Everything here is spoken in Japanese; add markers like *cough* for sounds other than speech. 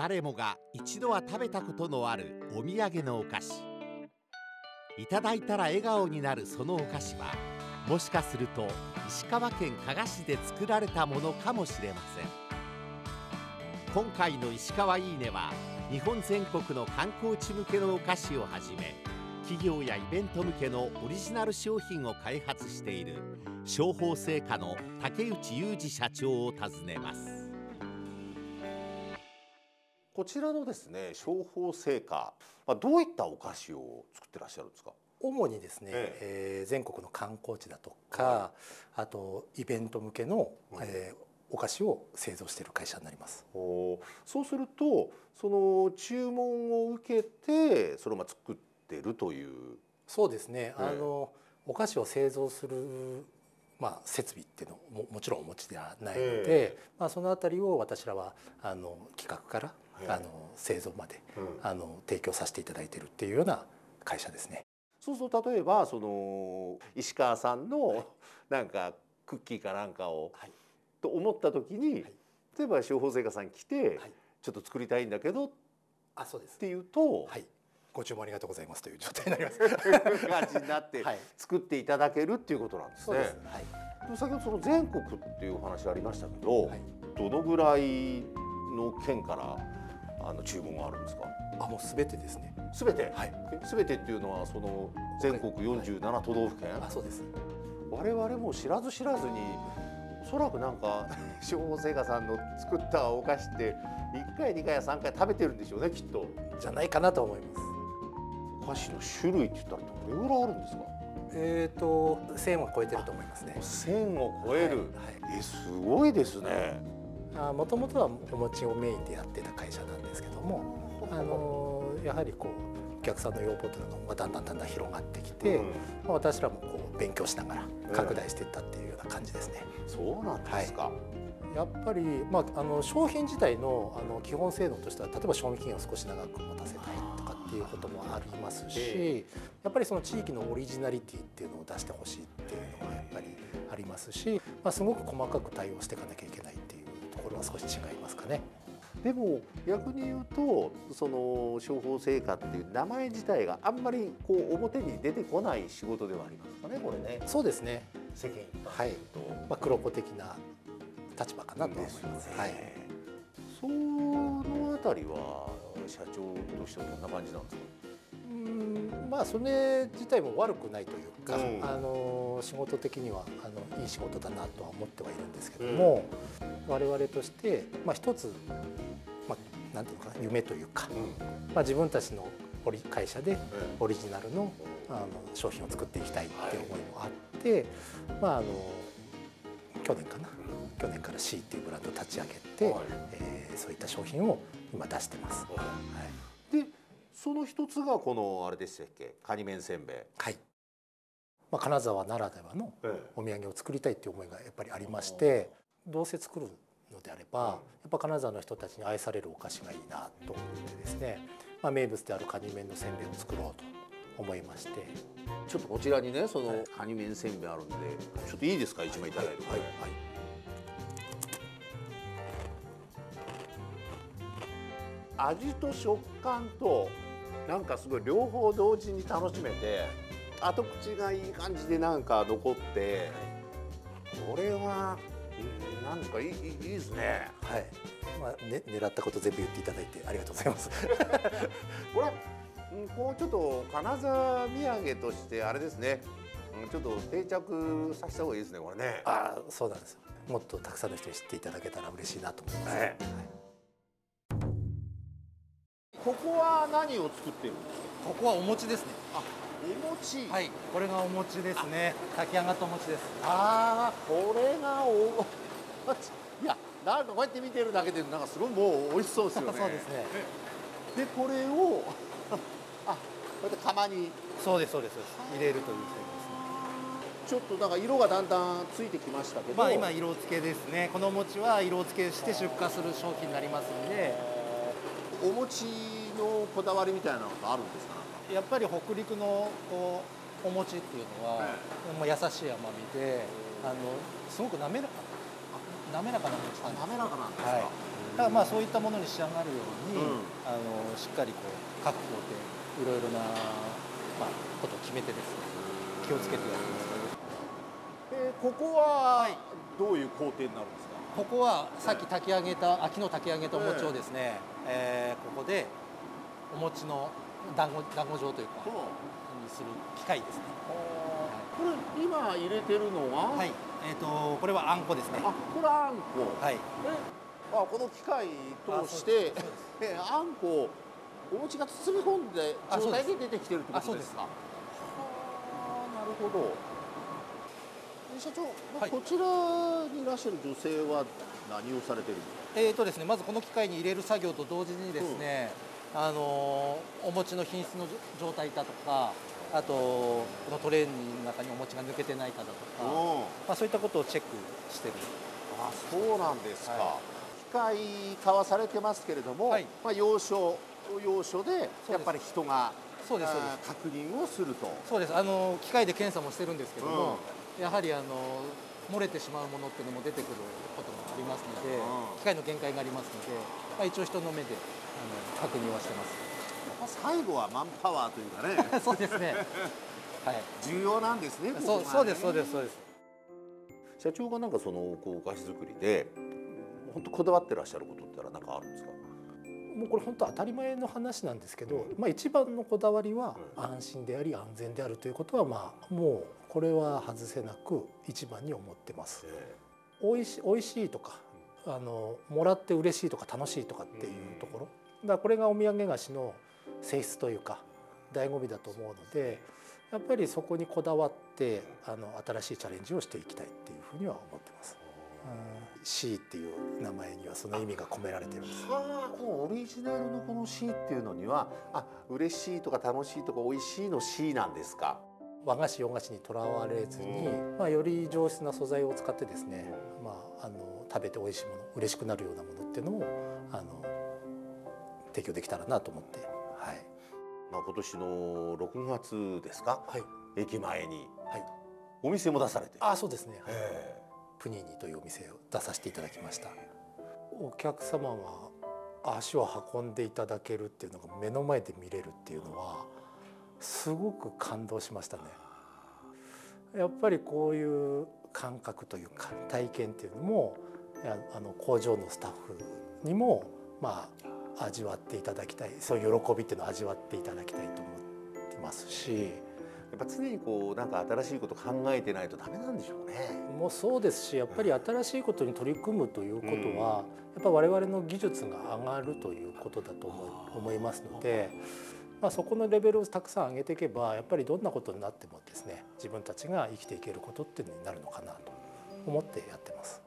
誰もが一度は食べたことのあるお土産のお菓子。いただいたら笑顔になるそのお菓子はもしかすると石川県加賀市で作られたものかもしれません。今回の石川いいねは日本全国の観光地向けのお菓子をはじめ企業やイベント向けのオリジナル商品を開発している商法製菓の竹内裕二社長を訪ねます。こちらのですね商法製菓、まあ、どういったお菓子を作ってらっしゃるんですか？主にですね、ええ。えー、全国の観光地だとか、はい、あとイベント向けの、えー、お菓子を製造している会社になります。そうするとその注文を受けてそれをまあ作ってるという。そうですね。あのお菓子を製造するまあ、設備っていうのももちろんお持ちではないので、まあ、その辺りを私らはあの企画からあの製造まで、あの提供させていただいているっていうような会社ですね。そうすると例えばその石川さんのなんかクッキーかなんかを、はい、と思った時に、例えば処方製菓さん来て、ちょっと作りたいんだけどあそうです。っていうと、はい、ご注文ありがとうございますという状態になります。*laughs* 感じになって作っていただけるっていうことなんですね。はい、先ほどその全国っていう話ありましたけど、はい、どのぐらいの県からあの注文があるんですか？あもうすべてですね。すべて？はい。すべてっていうのはその全国47都道府県？あそうです。我々も知らず知らずにおそらくなんか司法製菓さんの作ったお菓子って1回2回や3回食べてるんでしょうねきっと。じゃないかなと思います。お菓子の種類って言ったらどれぐらいあるんですか？えっ、ー、と1000を超えてると思いますね。1000を超える、はいはい、えすごいですね。あもともとはお餅をメインでやってた会社なんですけども、あのやはりこうお客さんの要望というのがだんだんだんだん広がってきて、うん、まあ、私らもこう勉強しながら拡大していったっていうような感じですね。うん、そうなんですか、はい。やっぱり、まあ、あの商品自体のあの基本性能としては例えば賞味期限を少し長く持たせたいとかっていうこともありますしやっぱりその地域のオリジナリティっていうのを出してほしいっていうのがやっぱりありますし、まあ、すごく細かく対応していかなきゃいけないころは少し違いますかね。でも逆に言うとその商法成果っていう名前自体があんまりこう表に出てこない仕事ではありますかねこれね。そうですね。世間はい。まあ黒子的な立場かなと思います。はい。そのあたりは社長としてはどんな感じなんですか？うんまあそれ自体も悪くないというか、うん、あの仕事的にはあのいい仕事だなとは思ってはいるんですけども、うん、我々としてまあ一つまあなんていうのかな夢というか、うん、まあ自分たちの会社でオリジナルのあの商品を作っていきたいっていう思いもあって、はい、まああの去年かな去年から C っていうブランドを立ち上げて、はい、えー、そういった商品を今出してます。はい、でその一つがこのあれでしたっけ？カニ麺せんべい。はい。まあ金沢ならではのお土産を作りたいっていう思いがやっぱりありまして、どうせ作るのであれば、やっぱ金沢の人たちに愛されるお菓子がいいなと思ってですね、まあ、名物であるカニ麺のせんべいを作ろうと思いまして。ちょっとこちらにねそのカニ麺せんべいあるんでちょっといいですか？一枚いただいて、はい、はい味と食感となんかすごい両方同時に楽しめて後口がいい感じでなんか残ってこれはなんですかいいいいですね。はい。まあね狙ったこと全部言っていただいてありがとうございます。*laughs* これこうちょっと金沢土産としてあれですね。ちょっと定着させた方がいいですねこれね。あそうなんですよ。もっとたくさんの人に知っていただけたら嬉しいなと思います、ね、はいここは何を作ってるんですか？ここはお餅ですね。あお餅。はいこれがお餅ですね。炊き上がったお餅です。ああこれがおいやなんかこうやって見てるだけでなんかすごいもう美味しそうですよね。そうですね。でこれをあこうやって釜に。そうですそうです。入れるというちょっとだから色がだんだんついてきましたけど。まあ今色付けですね。このお餅は色付けして出荷する商品になりますんでお餅のこだわりみたいなのってあるんですか？やっぱり北陸のお餅っていうのは、もう優しい甘みであのすごく滑らか滑らかな餅滑らかなんですか、はい、だからまあそういったものに仕上がるように、うん。あのしっかりこう各工程いろいろな、まあ、ことを決めてですね気をつけてやってます。えーここはどういう工程になるんですか、ここはさっき炊き上げた秋の炊き上げたお餅をですね、えーここでお餅の団子団子状というかにする機械ですね。これ今入れてるのは、はい。えー、とこれはあんこですね。あこれあんこ、はい。えあこの機械通してああんこをお餅が包み込んで状態で出てきてるってことですか？はあなるほど。え社長、はいこちらにいらっしゃる女性は何をされてるんですか？えーとですね、まずこの機械に入れる作業と同時にですね、あのーお餅の品質の状態だとかあとこのトレーの中にお餅が抜けてないかだとか、うんまあ、そういったことをチェックしてる。あそうなんですか、は機械化はされてますけれども、はい。まあ、要所要所です。やっぱり人がそうですそうです。確認をすると。そうです。あの機械で検査もしてるんですけども、やはりあの漏れてしまうものっていうのも出てくることもありますので、うん。機械の限界がありますので、まあ、一応人の目であの確認はしてままあ最後はマンパワーというかね。す *laughs* そうですね。はい。重要なんですねここがね。そうそうですそうですそうです。社長がなんかそのこうお菓子作りで本当こだわってらっしゃることってのは何かあるんですか？もうこれ本当当たり前の話なんですけど、まあ、一番のこだわりはう安心であり安全であるということはまあもうこれは外せなく一番に思ってます。美味しい美味しいとかあのもらって嬉しいとか楽しいとかっていうところ。だからこれがお土産菓子の性質というか醍醐味だと思うのでやっぱりそこにこだわってあの新しいチャレンジをしていきたいっていうふうには思ってます。うん、C っていう名前にはその意味が込められてるんです。はあこのオリジナルのこの C っていうのにはあ嬉しいとか楽しいとか美味しいの C なんですか？和菓子洋菓子にとらわれずに、まあ、より上質な素材を使ってですね、まあ、あの食べて美味しいもの嬉しくなるようなものっていうのをあの提供できたらなと思って、はい。まあ今年の6月ですか？はい。駅前に。はい、お店も出されて。あそうですね、はい。え。プニーニというお店を出させていただきましたお客様が足を運んでいただけるっていうのが目の前で見れるっていうのはすごく感動しましたね。やっぱりこういう感覚というか体験っていうのもあの工場のスタッフにもまあ味わっていただきたいそういう喜びっていうのを味わっていただきたいと思ってますしやっぱ常にこうなんか新しいこと考えてないとダメなんでしょうね。もうそうですしやっぱり新しいことに取り組むということは、やっぱ我々の技術が上がるということだと思い思いますので、まあ、そこのレベルをたくさん上げていけばやっぱりどんなことになってもですね自分たちが生きていけることっていうのになるのかなと思ってやってます。